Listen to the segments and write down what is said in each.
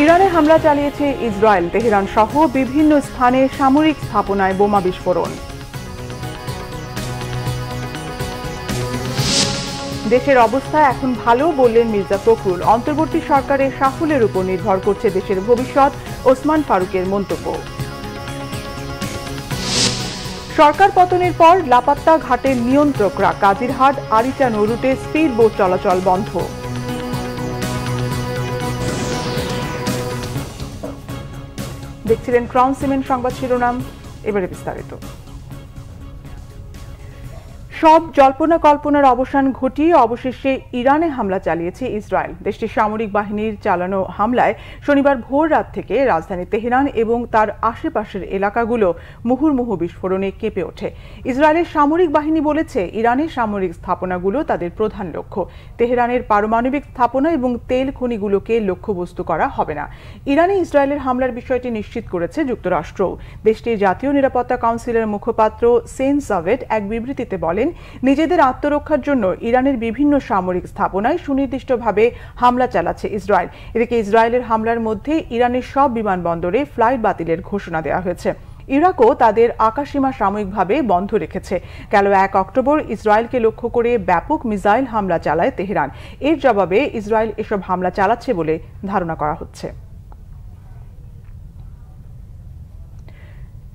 ইরানে হামলা চালিয়েছে ইসরায়েল। তেহরান সহ বিভিন্ন স্থানে সামরিক স্থাপনায় বোমা বিস্ফোরণ। দেশের অবস্থা এখন ভালো বললেন মির্জা ফখরুল। অন্তর্বর্তী সরকারের সাফল্যের উপর নির্ভর করছে দেশের ভবিষ্যৎ, ওসমান ফারুকের মন্তব্য। সরকার পতনের পর লাপাত্তা ঘাটের নিয়ন্ত্রকরা কাজিরহাট, আরিচা নৌরুটে স্পিড বোট চলাচল বন্ধ। দেখছিলেন ক্রাউন সিমেন্ট সংবাদ শিরোনাম এবারে বিস্তারিত। সব জল্পনা কল্পনার অবসান ঘটিয়ে অবশেষে ইরানে হামলা চালিয়েছে ইসরায়েল। দেশটির সামরিক বাহিনীর চালানো হামলায় শনিবার ভোর রাত থেকে রাজধানী তেহরান এবং তার আশেপাশের এলাকাগুলো মুহুর্মুহু বিস্ফোরণে কেঁপে ওঠে। ইসরায়েলের সামরিক বাহিনী বলেছে, ইরানের সামরিক স্থাপনাগুলো তাদের প্রধান লক্ষ্য। তেহরানের পারমাণবিক স্থাপনা এবং তেল খনিগুলোকে লক্ষ্যবস্তু করা হবে না। ইরানে ইসরায়েলের হামলার বিষয়টি নিশ্চিত করেছে যুক্তরাষ্ট্র দেশটির জাতীয় নিরাপত্তা কাউন্সিলের মুখপাত্র সেন সাভেট এক বিবৃতিতে বলেন নিজেদের আত্মরক্ষার জন্য ইরানের বিভিন্ন সামরিক স্থাপনায় সুনির্দিষ্টভাবে হামলা চালাচ্ছে ইসরায়েল। এদিকে ইসরায়েলের হামলার মধ্যে ইরানের সব বিমানবন্দরে ফ্লাইট বাতিলের ঘোষণা দেওয়া হয়েছে। ইরাকও তাদের আকাশসীমা সাময়িকভাবে বন্ধ রেখেছে। গেল এক অক্টোবর ইসরায়েলকে লক্ষ্য করে ব্যাপক মিসাইল হামলা চালায় তেহরান। এর জবাবে ইসরায়েল এসব হামলা চালাচ্ছে বলে ধারণা করা হচ্ছে।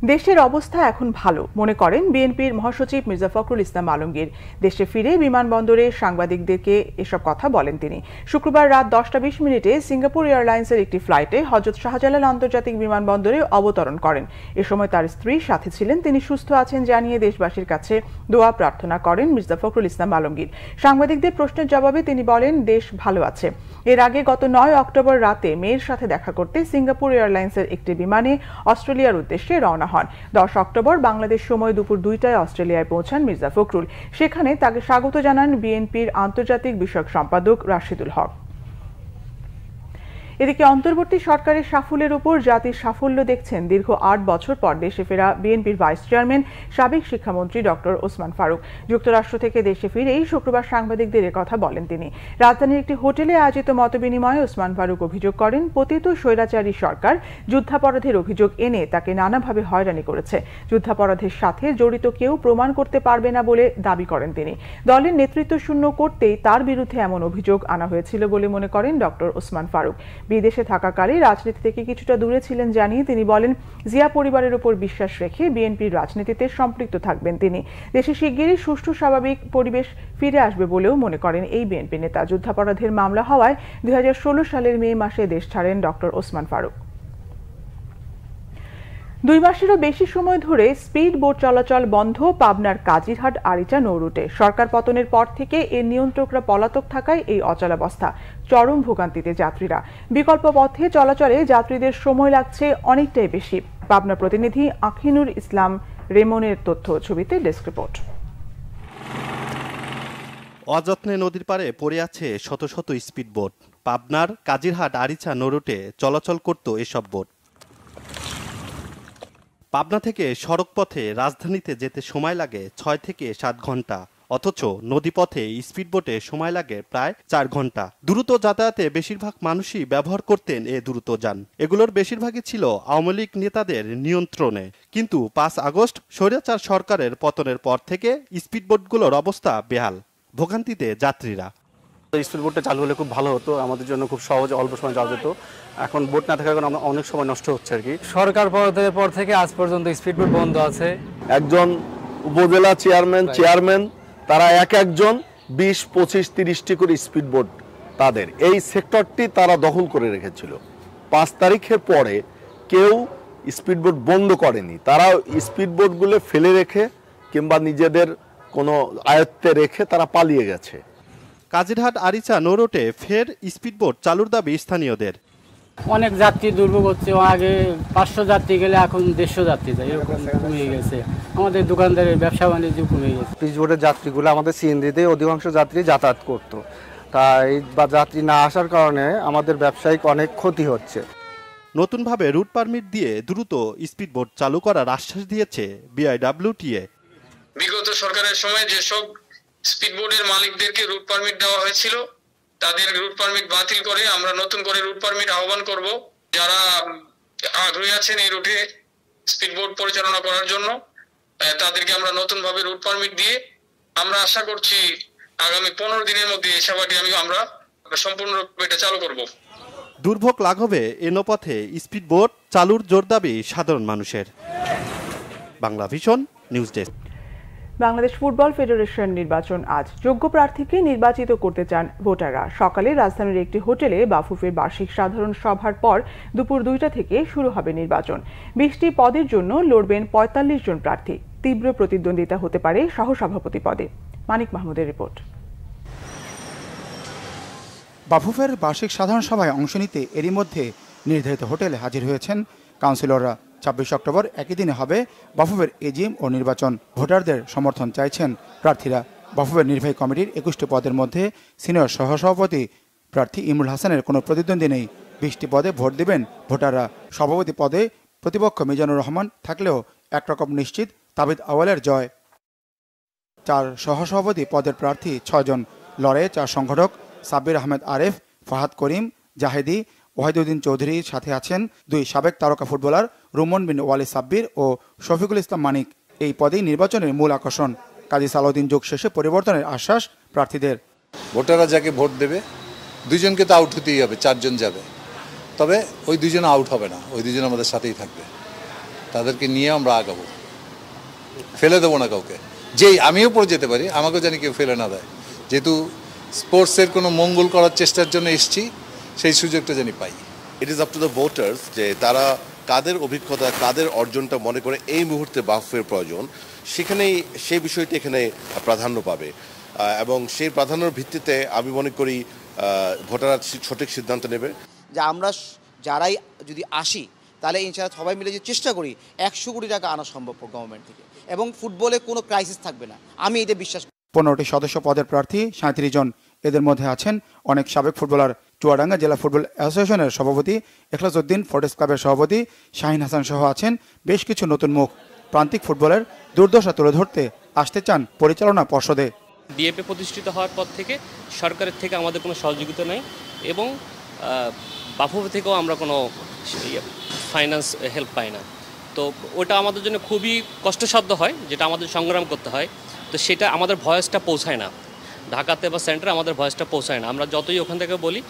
দেশের অবস্থা এখন ভালো, মনে করেন বিএনপির মহাসচিব মির্জা ফখরুল ইসলাম আলমগীর। দেশে ফিরে বিমানবন্দরে সাংবাদিকদেরকে এসব কথা বলেন তিনি। শুক্রবার রাত দশটা বিশ মিনিটে সিঙ্গাপুর এয়ারলাইন্সের একটি ফ্লাইটে হজরত শাহজালাল আন্তর্জাতিক বিমানবন্দরে অবতরণ করেন। এ সময় তার স্ত্রী সাথে ছিলেন, তিনি সুস্থ আছেন জানিয়ে দেশবাসীর কাছে দোয়া প্রার্থনা করেন মির্জা ফখরুল ইসলাম আলমগীর। সাংবাদিকদের প্রশ্নের জবাবে তিনি বলেন, দেশ ভালো আছে। এর আগে গত নয় অক্টোবর রাতে মেয়ের সাথে দেখা করতে সিঙ্গাপুর এয়ারলাইন্সের একটি বিমানে অস্ট্রেলিয়ার উদ্দেশ্যে রওনা হন দশ অক্টোবর বাংলাদেশ সময় দুপুর দুইটায় অস্ট্রেলিয়ায় পৌঁছান মির্জা ফখরুল। সেখানে তাকে স্বাগত জানান বিএনপির আন্তর্জাতিক বিষয়ক সম্পাদক রাশিদুল হক। এদিকে অন্তর্বর্তী সরকারের সাফল্যের উপর জাতির সাফল্য দেখছেন দীর্ঘ আট বছর পর দেশে ফেরা বিএনপির ভাইস চেয়ারম্যান, সাবেক শিক্ষামন্ত্রী ডক্টর ওসমান ফারুক। যুক্তরাষ্ট্র থেকে দেশে ফিরেই শুক্রবার সাংবাদিকদের কথা বলেন তিনি। রাজধানীর একটি হোটেলে আয়োজিত মতবিনিময়ে ওসমান ফারুক অভিযোগ করেন, পতিত স্বৈরাচারী সরকার যুদ্ধাপরাধের অভিযোগ এনে তাকে নানাভাবে হয়রানি করেছে। যুদ্ধাপরাধের সাথে জড়িত কেউ প্রমাণ করতে পারবে না বলে দাবি করেন তিনি। দলের নেতৃত্ব শূন্য করতেই তার বিরুদ্ধে এমন অভিযোগ আনা হয়েছিল বলে মনে করেন ডক্টর ওসমান ফারুক। বিদেশে থাকাকালে রাজনীতি থেকে কিছুটা দূরে ছিলেন জানিয়ে তিনি বলেন, জিয়া পরিবারের উপর বিশ্বাস রেখে বিএনপির রাজনীতিতে সম্পৃক্ত থাকবেন তিনি। দেশে শিগগিরই সুষ্ঠু স্বাভাবিক পরিবেশ ফিরে আসবে বলেও মনে করেন এই বিএনপি নেতা। যুদ্ধাপরাধের মামলা হওয়ায় দুই হাজার ষোলো সালের মে মাসে দেশ ছাড়েন ডক্টর ওসমান ফারুক। দুই মাসেরও বেশি সময় ধরে স্পিড বোট চলাচল বন্ধ পাবনার কাজিরহাট, আরিচা, নৌরুটে। সরকার পতনের পর থেকে এর নিয়ন্ত্রকরা পলাতক থাকায় এই অচলাবস্থা, চরম ভোগান্তিতে যাত্রীরা। বিকল্প পথে চলাচলে যাত্রীদের সময় লাগছে অনেকটাই বেশি। পাবনা প্রতিনিধি আখিনুর ইসলাম রেমনের তথ্য ছবিতে ডেস্ক রিপোর্ট। অযত্নে নদীর পাড়ে পড়ে আছে শত শত স্পিড বোট। পাবনার কাজিরহাট, আরিচা, নরুটে চলাচল করত এসব বোট। পাবনা থেকে সড়ক পথে রাজধানীতে যেতে সময় লাগে ছয় থেকে সাত ঘণ্টা, অথচ নদীপথে স্পিডবোটে সময় লাগে প্রায় চার ঘণ্টা। দ্রুত যাতায়াতে বেশিরভাগ মানুষই ব্যবহার করতেন এ দ্রুত যান। এগুলোর বেশিরভাগই ছিল আওয়ামী লীগ নেতাদের নিয়ন্ত্রণে। কিন্তু পাঁচ আগস্ট স্বৈরাচার সরকারের পতনের পর থেকে স্পিডবোটগুলোর অবস্থা বেহাল। ভোগান্তিতে যাত্রীরা স্পিড বোটটা চালু হলে খুব ভালো হতো আমাদের জন্য খুব সহজ অল্প সময় যাওয়া যেত। এখন বোট না থাকার কারণে অনেক সময় নষ্ট হচ্ছে আর কি। সরকার পদের পর থেকে আজ পর্যন্ত স্পিড বোট বন্ধ আছে। একজন উপজেলা চেয়ারম্যান চেয়ারম্যান তারা এক একজন বিশ পঁচিশ তিরিশটি করে স্পিড বোট তাদের। এই সেক্টরটি তারা দখল করে রেখেছিল। পাঁচ তারিখের পরে কেউ স্পিডবোট বন্ধ করেনি। তারা স্পিডবোটগুলো ফেলে রেখে কিংবা নিজেদের কোনো আয়ত্তে রেখে তারা পালিয়ে গেছে। কাজিরহাট আরিচা নৌরোটে ফের স্পিডবোট চালুর দাবি স্থানীয়দের। অনেক যাত্রী দুর্ভোগ হচ্ছে আগে পাঁচশো যাত্রী গেলে এখন দেড়শো যাত্রী যায় এরকম কমে গেছে। আমাদের দোকানদারের ব্যবসা বাণিজ্য কমে গেছে। পিচবোর্ডের যাত্রীগুলো আমাদের সিএনজিতে অধিকাংশ যাত্রী যাতায়াত করত। তাই বা যাত্রী না আসার কারণে আমাদের ব্যবসায়িক অনেক ক্ষতি হচ্ছে। নতুনভাবে রুট পারমিট দিয়ে দ্রুত স্পিডবোট চালু করার আশ্বাস দিয়েছে বিআইডব্লিউটিএ। বিগত সরকারের সময় যেসব স্পিডবোটের মালিকদেরকে রুট পারমিট দেওয়া হয়েছিল। তাদের রুট পারমিট বাতিল করে আমরা নতুন করে রুট পারমিট আহ্বান করব। যারা আগ্রহী আছেন এই রুটে স্পিডবোট পরিচালনা করার জন্য তাদেরকে আমরা নতুন ভাবে রুট পারমিট দিয়ে আমরা আশা করছি আগামী পনেরো দিনের মধ্যে এই সেবাটি আমি, আমরা সম্পূর্ণরূপে এটা চালু করব। দুর্ভোগ লাঘবে এ নৌপথে স্পিডবোট চালুর জোর দাবি সাধারণ মানুষের। Bangla vision, news desk. Bangladesh football federation নির্বাচন আজ। যোগ্য প্রার্থীকে নির্বাচিত করতে চান ভোটাররা। সকালে রাজধানীর একটি হোটেলে বাফুফের বার্ষিক সাধারণ সভার পর দুপুর দুইটা থেকে শুরু হবে নির্বাচন। বিশটি পদের জন্য লড়বেন পঁয়তাল্লিশ জন প্রার্থী। তীব্র প্রতিদ্বন্দ্বিতা হতে পারে সহসভাপতি পদে। মানিক মাহমুদের রিপোর্ট। বাফুফের বার্ষিক সাধারণ সভায় অংশ নিতে এরই মধ্যে নির্ধারিত হোটেলে হাজির হয়েছেন কাউন্সিলররা। ছাব্বিশ অক্টোবর একই দিনে হবে বাফুফের এজিএম ও নির্বাচন। ভোটারদের সমর্থন চাইছেন প্রার্থীরা। বাফুফের নির্বাহী কমিটির একুশটি পদের মধ্যে সিনিয়র সহসভাপতি প্রার্থী ইমরুল হাসানের কোনো প্রতিদ্বন্দ্বী নেই। বিশটি পদে ভোট দেবেন ভোটাররা। সভাপতি পদে প্রতিপক্ষ মিজানুর রহমান থাকলেও একরকম নিশ্চিত তাবিদ আওয়ালের জয়। চার সহসভাপতি পদের প্রার্থী ছয়জন লড়ে চার সংগঠক সাব্বির আহমেদ আরেফ, ফাহাদ করিম, জাহেদি, ওয়াহিদুদ্দিন চৌধুরীর সাথে আছেন দুই সাবেক তারকা ফুটবলার রুমন বিন ওয়ালি সাব্বির ও শফিকুল ইসলাম মানিক এই পদেই নির্বাচনের মূল আকর্ষণ। কাজী সালাউদ্দিন যোগ শেষে পরিবর্তনের আশ্বাস প্রার্থীদের। ভোটাররা যাকে ভোট দেবে দুজনকে তো আউট হতেই হবে চারজন যাবে। তবে ওই দুজন আউট হবে না ওই দুজন আমাদের সাথেই থাকবে। তাদেরকে নিয়ে আমরা আগাবো। ফেলে দেবো না কাউকে। যেই আমিও পড়ে যেতে পারি আমাকেও জানি কেউ ফেলে না দেয়। যেহেতু স্পোর্টসের কোনো মঙ্গল করার চেষ্টার জন্য এসছি সেই সুযোগটা জানি পাই। It is up to the voters যে তারা কাদের অভিজ্ঞতা কাদের অর্জনটা মনে করে এই মুহূর্তে বাফের প্রয়োজন সেখানেই সেই বিষয়টি এখানে প্রাধান্য পাবে। এবং সেই প্রাধান্যর ভিত্তিতে আমি মনে করি ভোটাররা সঠিক সিদ্ধান্ত নেবে। যে আমরা যারাই যদি আসি তাহলে ইনশাআল্লাহ সবাই মিলে যে চেষ্টা করি একশো কোটি টাকা আনা সম্ভব গভর্নমেন্ট থেকে। এবং ফুটবলে কোনো ক্রাইসিস থাকবে না। আমি এটা বিশ্বাস করি। পনেরোটি সদস্য পদের প্রার্থী সাঁত্রিশ জন এদের মধ্যে আছেন অনেক সাবেক ফুটবলার। চুয়াডাঙ্গা জেলা ফুটবল অ্যাসোসিয়েশনের সভাপতি এখলাসউদ্দিন ফোর্টিস ক্লাবের সভাপতি শাহিন হাসান সহ আছেন বেশ কিছু নতুন মুখ। প্রান্তিক ফুটবলের দুর্দশা তুলে ধরতে আসতে চান পরিচালনা পর্ষদে। ডিএপি প্রতিষ্ঠিত হওয়ার পর থেকে সরকারের থেকে আমাদের কোনো সহযোগিতা নেই এবং বাফুফ থেকেও আমরা কোনো ফাইন্যান্স হেল্প পাই না। তো ওটা আমাদের জন্য খুবই কষ্টসাধ্য হয়, যেটা আমাদের সংগ্রাম করতে হয়। তো সেটা আমাদের ভয়েসটা পৌঁছায় না। ঢাকাতে বা সেন্টারে আমাদের ভয়েসটা পৌঁছায় না। আমরা যতই ওখান থেকে বলি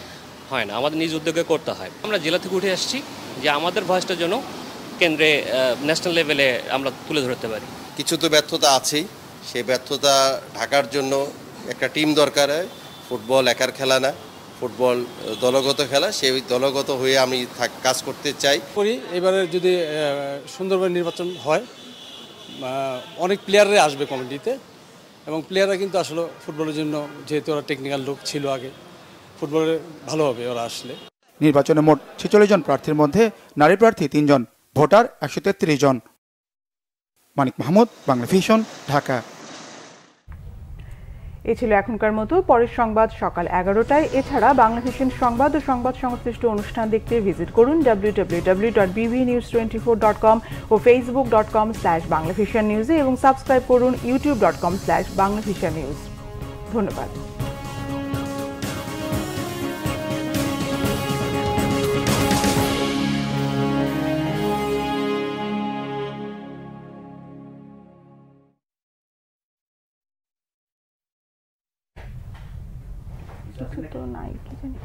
হয় না। আমাদের নিজ উদ্যোগে করতে হয়। আমরা জেলা থেকে উঠে আসছি যে আমাদের ভয়েসটা যেন কেন্দ্রে ন্যাশনাল লেভেলে আমরা তুলে ধরতে পারি। কিছু তো ব্যর্থতা আছেই। সেই ব্যর্থতা ঢাকার জন্য একটা টিম দরকার হয়। ফুটবল একার খেলা না। ফুটবল দলগত খেলা। সেই দলগত হয়ে আমি থাক- কাজ করতে চাই। করি। এবারে যদি সুন্দরভাবে নির্বাচন হয় অনেক প্লেয়াররা আসবে কমিটিতে। এবং প্লেয়াররা কিন্তু আসলে ফুটবলের জন্য যেহেতু ওরা টেকনিক্যাল লোক ছিল আগে ফুটবলে ভালো হবে ওরা আসলে। নির্বাচনে মোট ছেচল্লিশ জন প্রার্থীর মধ্যে নারী প্রার্থী তিনজন ভোটার একশো তেত্রিশ জন। মানিক মাহমুদ বাংলা ভিশন ঢাকা। এ ছিল এখনকার মতো, পরের সংবাদ সকাল এগারোটায়। এছাড়া বাংলাদেশের সংবাদ ও সংবাদ সংশ্লিষ্ট অনুষ্ঠান দেখতে ভিজিট করুন W dot BV news twenty four dot com ও Facebook dot com slash Bangla vision নিউজে এবং সাবস্ক্রাইব করুন YouTube dot com slash Bangla vision news ধন্যবাদ। তো নাই কি জানি